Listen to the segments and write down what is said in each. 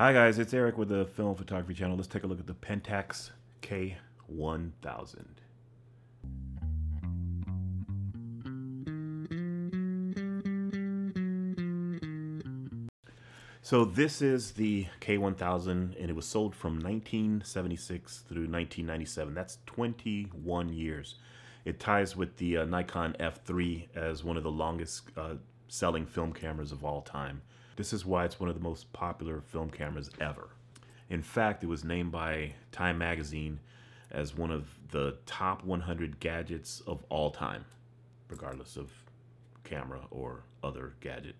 Hi guys, it's Eric with the Film Photography Channel. Let's take a look at the Pentax K1000. So this is the K1000 and it was sold from 1976 through 1997. That's 21 years. It ties with the uh, Nikon F3 as one of the longest uh, selling film cameras of all time. This is why it's one of the most popular film cameras ever. In fact, it was named by Time Magazine as one of the top 100 gadgets of all time, regardless of camera or other gadget.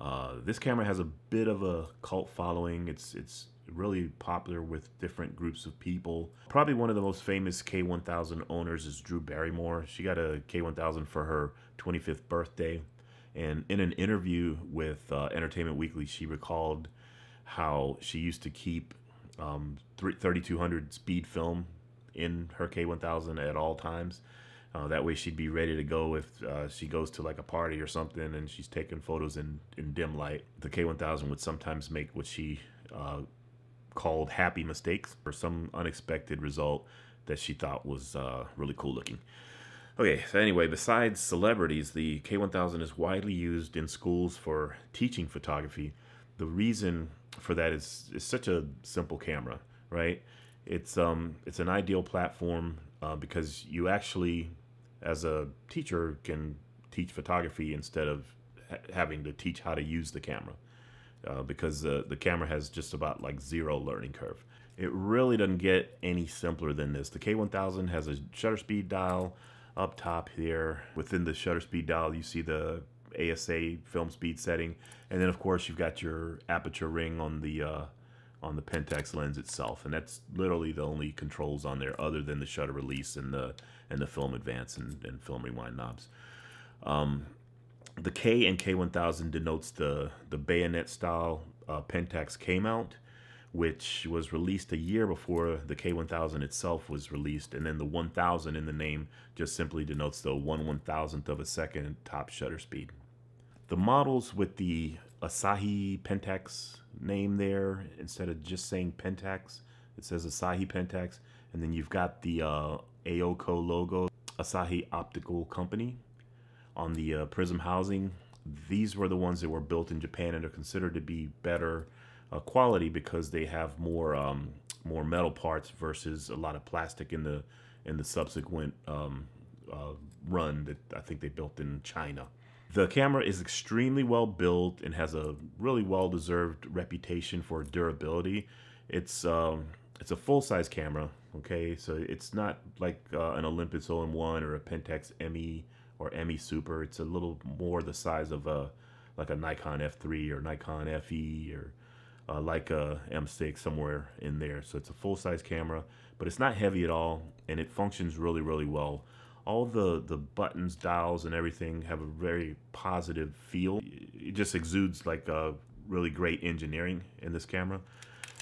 Uh, this camera has a bit of a cult following. It's it's really popular with different groups of people. Probably one of the most famous K1000 owners is Drew Barrymore. She got a K1000 for her 25th birthday. And in an interview with uh, Entertainment Weekly, she recalled how she used to keep um, 3200 speed film in her K1000 at all times. Uh, that way she'd be ready to go if uh, she goes to like a party or something and she's taking photos in, in dim light. The K1000 would sometimes make what she uh, called happy mistakes or some unexpected result that she thought was uh, really cool looking. Okay, so anyway, besides celebrities, the K1000 is widely used in schools for teaching photography. The reason for that is it's such a simple camera, right? It's um it's an ideal platform uh, because you actually, as a teacher, can teach photography instead of ha having to teach how to use the camera uh, because the, the camera has just about like zero learning curve. It really doesn't get any simpler than this. The K1000 has a shutter speed dial up top here. Within the shutter speed dial, you see the ASA film speed setting, and then of course you've got your aperture ring on the uh, on the Pentax lens itself, and that's literally the only controls on there other than the shutter release and the and the film advance and, and film rewind knobs. Um, the K and K1000 denotes the, the bayonet style uh, Pentax K mount, which was released a year before the K1000 itself was released. And then the 1000 in the name just simply denotes the 1 one thousandth of a second top shutter speed. The models with the Asahi Pentax name there, instead of just saying Pentax, it says Asahi Pentax. And then you've got the uh, AOCO logo, Asahi Optical Company on the uh, Prism housing. These were the ones that were built in Japan and are considered to be better uh, quality because they have more um, more metal parts versus a lot of plastic in the in the subsequent um, uh, run that I think they built in China. The camera is extremely well built and has a really well deserved reputation for durability. It's um, it's a full size camera. Okay, so it's not like uh, an Olympus OM1 or a Pentax ME or ME Super. It's a little more the size of a like a Nikon F3 or Nikon FE or uh, like a M6 somewhere in there. So it's a full size camera, but it's not heavy at all, and it functions really really well. All the the buttons, dials, and everything have a very positive feel. It just exudes like a really great engineering in this camera.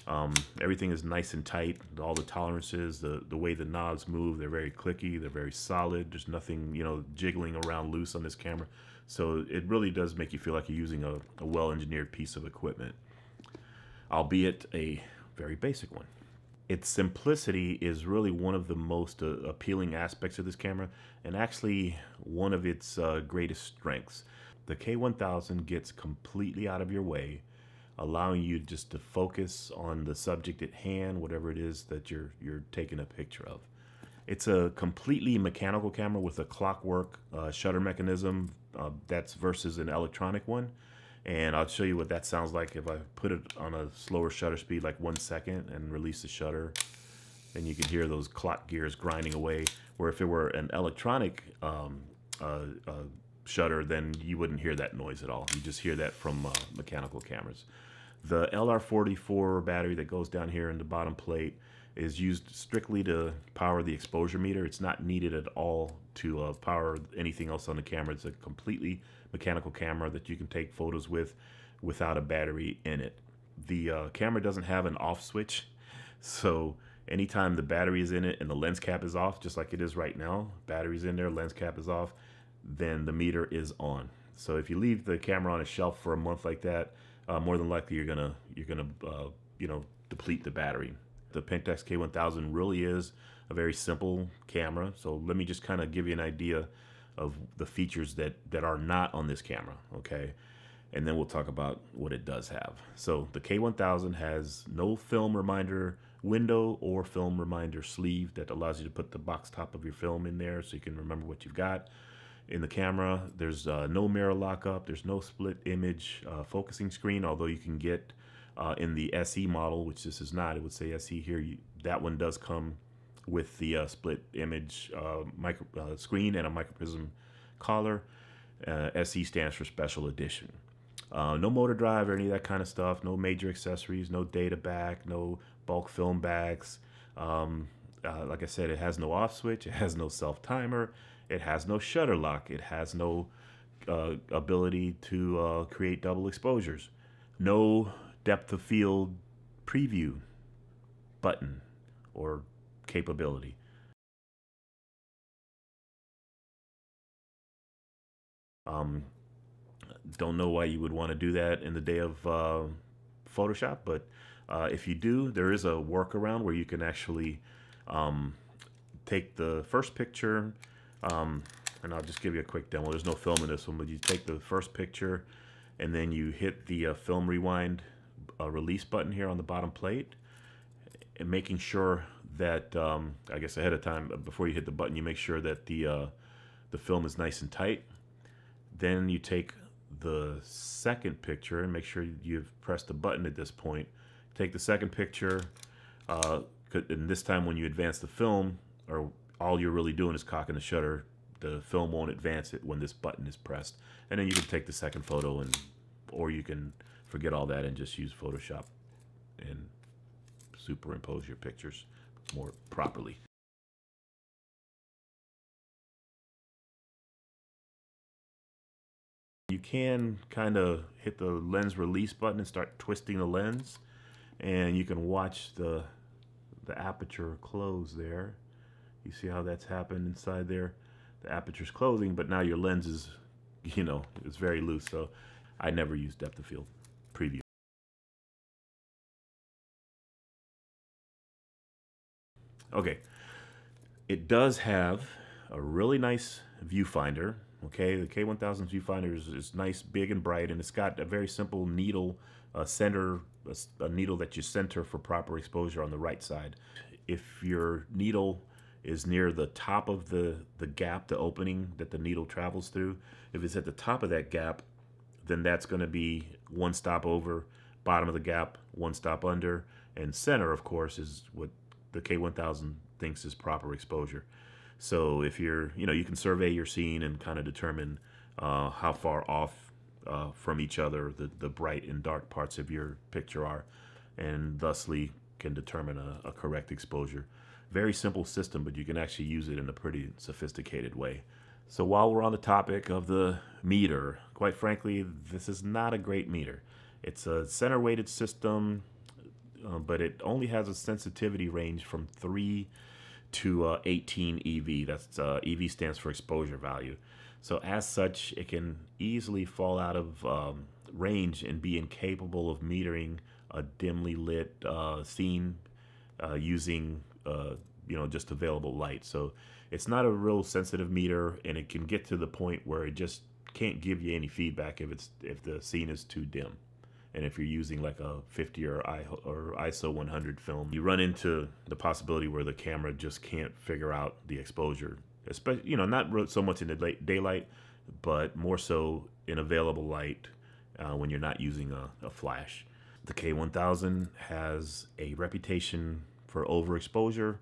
Um, everything is nice and tight. All the tolerances, the the way the knobs move, they're very clicky. They're very solid. There's nothing you know jiggling around loose on this camera. So it really does make you feel like you're using a, a well-engineered piece of equipment, albeit a very basic one. Its simplicity is really one of the most uh, appealing aspects of this camera, and actually one of its uh, greatest strengths. The K1000 gets completely out of your way allowing you just to focus on the subject at hand, whatever it is that you're you're taking a picture of. It's a completely mechanical camera with a clockwork uh, shutter mechanism. Uh, that's versus an electronic one, and I'll show you what that sounds like if I put it on a slower shutter speed, like one second, and release the shutter. And you can hear those clock gears grinding away. Where if it were an electronic um, uh, uh shutter, then you wouldn't hear that noise at all. You just hear that from uh, mechanical cameras. The LR44 battery that goes down here in the bottom plate is used strictly to power the exposure meter. It's not needed at all to uh, power anything else on the camera. It's a completely mechanical camera that you can take photos with without a battery in it. The uh, camera doesn't have an off switch, so anytime the battery is in it and the lens cap is off, just like it is right now, battery's in there, lens cap is off, then the meter is on. So if you leave the camera on a shelf for a month like that, uh, more than likely you're gonna you're gonna uh, you know deplete the battery. The Pentax K1000 really is a very simple camera. So let me just kind of give you an idea of the features that that are not on this camera. Okay. And then we'll talk about what it does have. So the K1000 has no film reminder window or film reminder sleeve that allows you to put the box top of your film in there so you can remember what you've got in the camera. There's uh, no mirror lockup. There's no split image uh, focusing screen, although you can get uh, in the SE model, which this is not. It would say SE here. You, that one does come with the uh, split image uh, micro uh, screen and a microprism collar. SE stands for Special Edition. no motor drive or any of that kind of stuff. No major accessories. No data back. No bulk film bags. Um, like I said, it has no off switch. It has no self timer it has no shutter lock. It has no uh, ability to uh, create double exposures. No depth of field preview button or capability. Um, don't know why you would want to do that in the day of uh, Photoshop, but uh, if you do, there is a workaround where you can actually um, take the first picture um, and I'll just give you a quick demo. There's no film in this one, but you take the first picture and then you hit the uh, film rewind uh, release button here on the bottom plate and making sure that, um, I guess ahead of time, uh, before you hit the button, you make sure that the, uh, the film is nice and tight. Then you take the second picture and make sure you've pressed the button at this point. Take the second picture, uh, and this time when you advance the film, or all you're really doing is cocking the shutter. The film won't advance it when this button is pressed. And then you can take the second photo and or you can forget all that and just use Photoshop and superimpose your pictures more properly. You can kind of hit the lens release button and start twisting the lens and you can watch the the aperture close there you see how that's happened inside there? The aperture's closing, but now your lens is, you know, it's very loose. So I never use depth of field Okay, it does have a really nice viewfinder. Okay, the K1000 viewfinder is, is nice, big and bright, and it's got a very simple needle uh, center, a, a needle that you center for proper exposure on the right side. If your needle is near the top of the, the gap, the opening that the needle travels through. If it's at the top of that gap, then that's going to be one stop over, bottom of the gap, one stop under, and center, of course, is what the K1000 thinks is proper exposure. So if you're, you know, you can survey your scene and kind of determine uh, how far off uh, from each other the, the bright and dark parts of your picture are, and thusly can determine a, a correct exposure. Very simple system, but you can actually use it in a pretty sophisticated way. So while we're on the topic of the meter, quite frankly, this is not a great meter. It's a center weighted system, uh, but it only has a sensitivity range from 3 to uh, 18 EV. That's uh, EV stands for exposure value. So as such, it can easily fall out of um, range and be incapable of metering a dimly lit uh, scene uh, using uh, you know just available light. So it's not a real sensitive meter, and it can get to the point where it just can't give you any feedback if it's if the scene is too dim. And if you're using like a 50 or, I, or ISO 100 film, you run into the possibility where the camera just can't figure out the exposure. Especially, you know, not so much in the daylight, but more so in available light uh, when you're not using a, a flash. The K1000 has a reputation for overexposure,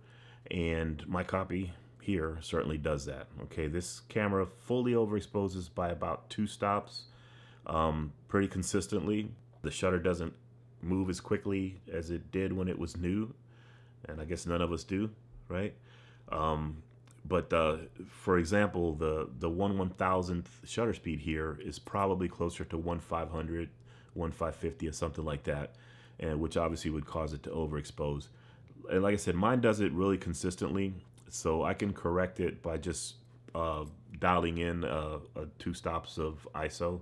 and my copy here certainly does that. Okay, this camera fully overexposes by about two stops um, pretty consistently. The shutter doesn't move as quickly as it did when it was new, and I guess none of us do, right? Um, but uh, for example, the the one one thousandth shutter speed here is probably closer to one five hundred, one five fifty, or something like that, and which obviously would cause it to overexpose and like I said, mine does it really consistently, so I can correct it by just uh, dialing in uh, two stops of ISO.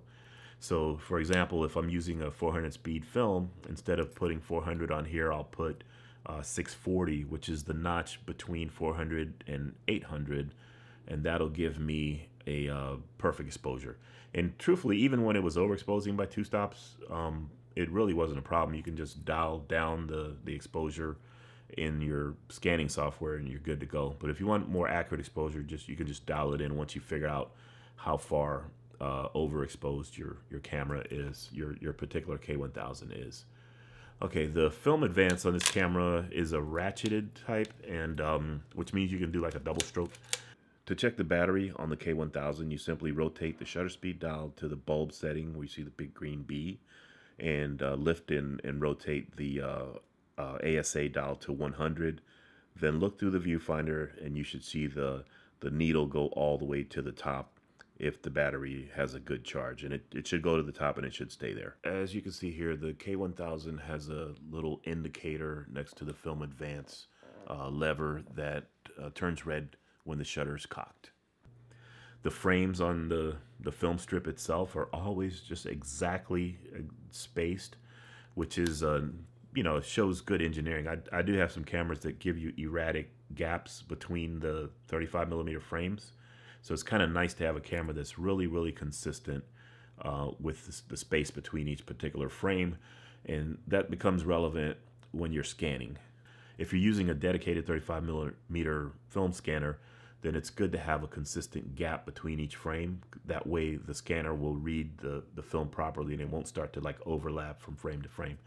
So, for example, if I'm using a 400 speed film, instead of putting 400 on here, I'll put uh, 640, which is the notch between 400 and 800, and that'll give me a uh, perfect exposure. And truthfully, even when it was overexposing by two stops, um, it really wasn't a problem. You can just dial down the, the exposure in your scanning software and you're good to go. But if you want more accurate exposure, just you can just dial it in once you figure out how far uh, overexposed your your camera is, your your particular K1000 is. Okay, the film advance on this camera is a ratcheted type, and um, which means you can do like a double stroke. To check the battery on the K1000, you simply rotate the shutter speed dial to the bulb setting where you see the big green B, and uh, lift in and rotate the uh, uh, ASA dial to 100. Then look through the viewfinder, and you should see the the needle go all the way to the top if the battery has a good charge and it, it should go to the top and it should stay there. As you can see here, the K1000 has a little indicator next to the film advance uh, lever that uh, turns red when the shutter is cocked. The frames on the, the film strip itself are always just exactly uh, spaced, which is, uh, you know, shows good engineering. I, I do have some cameras that give you erratic gaps between the 35 millimeter frames so it's kind of nice to have a camera that's really, really consistent uh, with the space between each particular frame. And that becomes relevant when you're scanning. If you're using a dedicated 35 millimeter film scanner, then it's good to have a consistent gap between each frame. That way the scanner will read the, the film properly and it won't start to like overlap from frame to frame.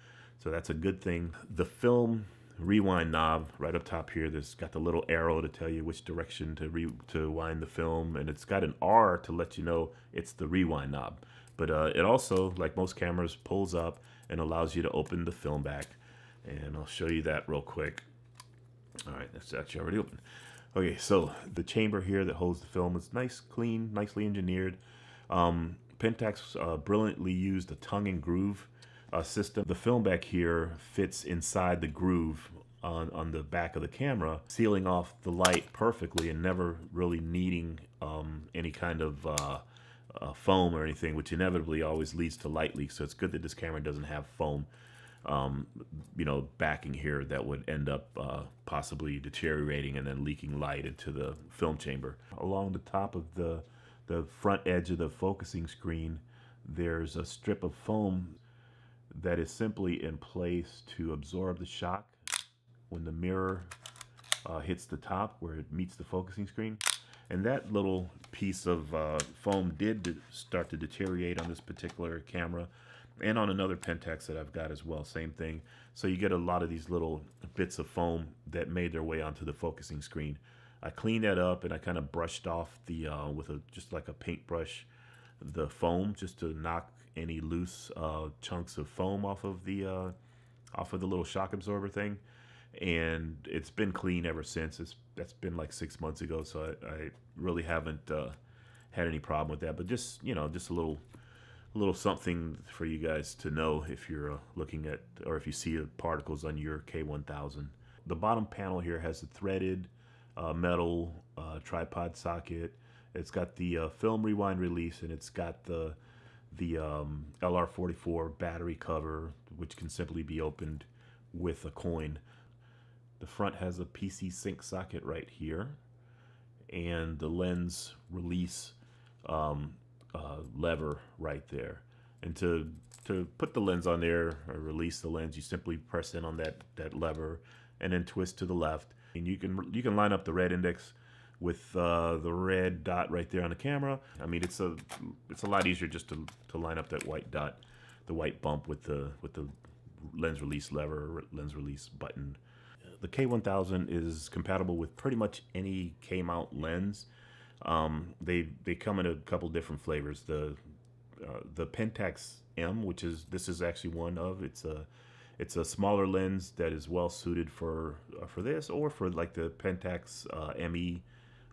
So that's a good thing. The film rewind knob right up top here. There's got the little arrow to tell you which direction to re to wind the film, and it's got an R to let you know it's the rewind knob. But uh, it also, like most cameras, pulls up and allows you to open the film back. And I'll show you that real quick. All right, that's actually already open. Okay, so the chamber here that holds the film is nice, clean, nicely engineered. Um, Pentax uh, brilliantly used a tongue and groove uh, system. The film back here fits inside the groove on, on the back of the camera, sealing off the light perfectly and never really needing um, any kind of uh, uh, foam or anything, which inevitably always leads to light leaks. So it's good that this camera doesn't have foam, um, you know, backing here that would end up uh, possibly deteriorating and then leaking light into the film chamber. Along the top of the, the front edge of the focusing screen, there's a strip of foam that is simply in place to absorb the shock when the mirror uh, hits the top where it meets the focusing screen. And that little piece of uh, foam did start to deteriorate on this particular camera and on another Pentax that I've got as well, same thing. So you get a lot of these little bits of foam that made their way onto the focusing screen. I cleaned that up and I kind of brushed off the, uh, with a just like a paintbrush, the foam just to knock any loose uh, chunks of foam off of the uh, off of the little shock absorber thing, and it's been clean ever since. It's that's been like six months ago, so I, I really haven't uh, had any problem with that. But just you know, just a little a little something for you guys to know if you're uh, looking at or if you see particles on your K1000. The bottom panel here has a threaded uh, metal uh, tripod socket. It's got the film rewind release, and it's got the the um, LR44 battery cover, which can simply be opened with a coin. The front has a PC sync socket right here, and the lens release um, uh, lever right there. And to to put the lens on there or release the lens, you simply press in on that that lever and then twist to the left. And you can you can line up the red index with uh, the red dot right there on the camera. I mean, it's a it's a lot easier just to, to line up that white dot, the white bump with the with the lens release lever, lens release button. The K1000 is compatible with pretty much any K-mount lens. Um, they they come in a couple different flavors. The uh, the Pentax M, which is this is actually one of it's a it's a smaller lens that is well suited for uh, for this or for like the Pentax uh, ME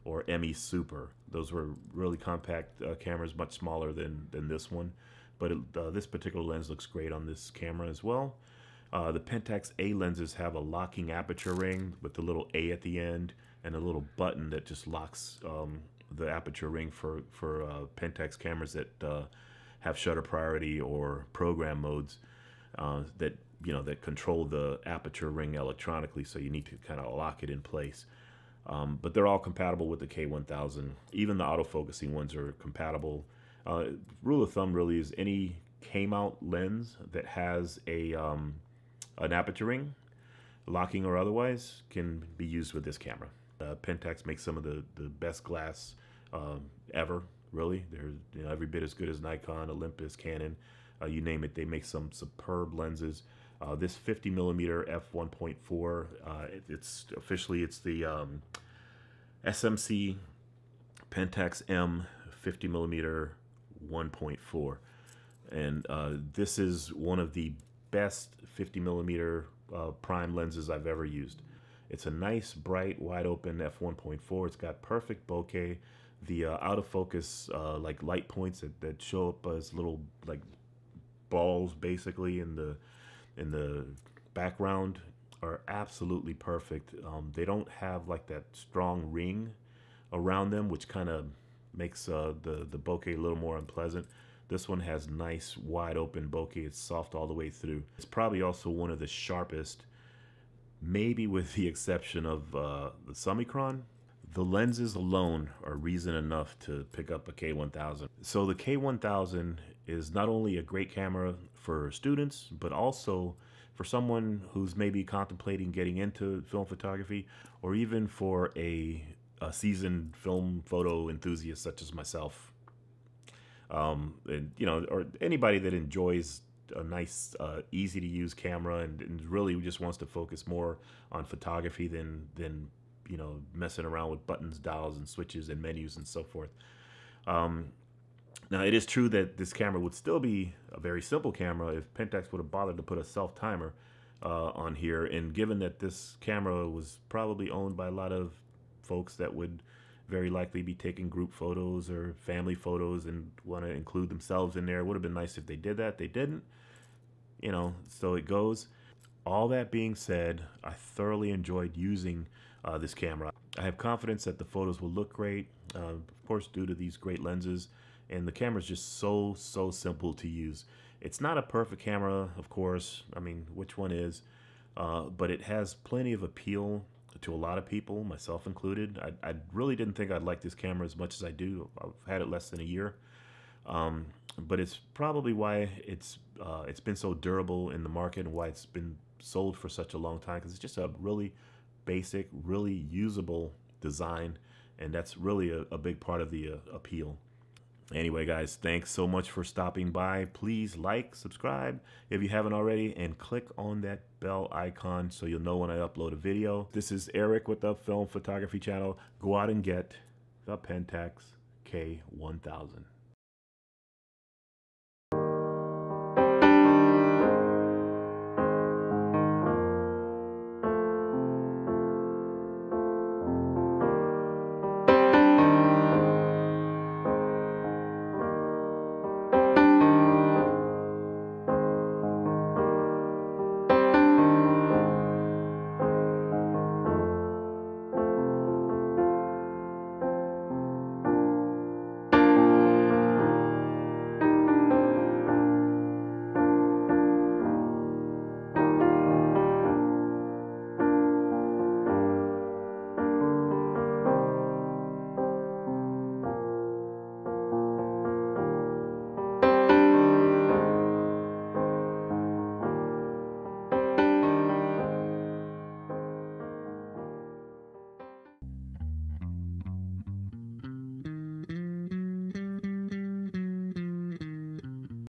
or ME Super. Those were really compact uh, cameras, much smaller than, than this one. But it, uh, this particular lens looks great on this camera as well. Uh, the Pentax A lenses have a locking aperture ring with the little A at the end and a little button that just locks um, the aperture ring for, for uh, Pentax cameras that uh, have shutter priority or program modes uh, that you know that control the aperture ring electronically. So you need to kind of lock it in place. Um, but they're all compatible with the K1000. Even the autofocusing ones are compatible. Uh, rule of thumb really is any K-mount lens that has a um, an aperture ring, locking or otherwise, can be used with this camera. Uh, Pentax makes some of the, the best glass um, ever, really. They're you know, every bit as good as Nikon, Olympus, Canon, uh, you name it. They make some superb lenses. Uh, this 50 millimeter f1.4, uh, it, it's officially it's the um, SMC Pentax M 50 millimeter 1.4, and uh, this is one of the best 50 millimeter uh, prime lenses I've ever used. It's a nice, bright, wide open f1.4. It's got perfect bokeh. The uh, out of focus uh, like light points that, that show up as little like balls basically in the in the background are absolutely perfect. Um, they don't have like that strong ring around them, which kind of makes uh, the the bokeh a little more unpleasant. This one has nice wide open bokeh. It's soft all the way through. It's probably also one of the sharpest, maybe with the exception of uh, the Summicron. The lenses alone are reason enough to pick up a K1000. So the K1000 is not only a great camera for students, but also for someone who's maybe contemplating getting into film photography, or even for a, a seasoned film photo enthusiast such as myself. Um, and you know, or anybody that enjoys a nice, uh, easy to use camera and, and, really just wants to focus more on photography than than you know messing around with buttons, dials, and switches and menus and so forth. Um, now, it is true that this camera would still be a very simple camera if Pentax would have bothered to put a self timer uh, on here. And given that this camera was probably owned by a lot of folks that would very likely be taking group photos or family photos and want to include themselves in there, it would have been nice if they did that. They didn't. You know, so it goes. All that being said, I thoroughly enjoyed using uh, this camera. I have confidence that the photos will look great, uh, of course, due to these great lenses. And the camera is just so so simple to use. It's not a perfect camera of course i mean which one is uh, but it has plenty of appeal to a lot of people myself included. I, I, really didn't think i'd like this camera as much as i do. I've had it less than a year. Um, but it's probably why it's uh, it's been so durable in the market and why it's been sold for such a long time because it's just a really basic really usable design and that's really a, a big part of the uh, appeal Anyway, guys, thanks so much for stopping by. Please like, subscribe if you haven't already, and click on that bell icon so you'll know when I upload a video. This is Eric with the Film Photography Channel. Go out and get the Pentax K1000.